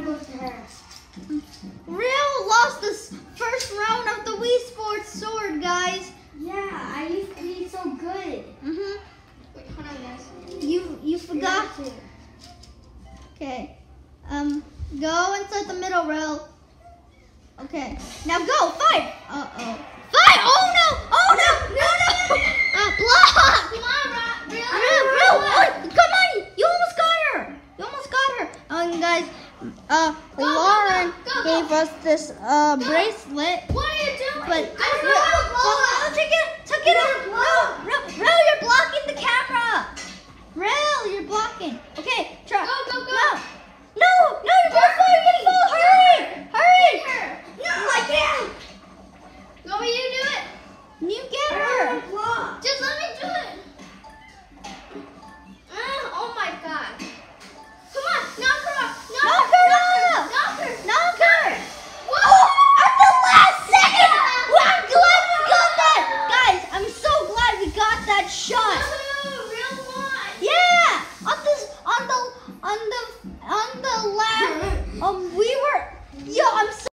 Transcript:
her. Ril lost this first round of the Wii Sports Sword, guys. Yeah, I used to be so good. Mhm. Wait, hold on, guys. You you forgot. Okay. Um, go inside the middle rail. Okay. Now go. Fight. Uh oh. Fight. Oh no. Oh no. No no. Uh, block. Come on, Rob. Ril, Ril, real. Oh, come on. You almost got her. You almost got her. Um, guys. Uh, go, Lauren go, go, go. gave us this uh bracelet. What are you doing? But I don't know how to block. Oh, take it, take it out. No, Ril, you're blocking the camera. Ril, you're blocking. Okay, try. Go, go, go. No, no, no, you're fall. You're gonna fall. Hurry, hurry. No, I can't. You me to do it? You get her. Um, we were. Yo, I'm so.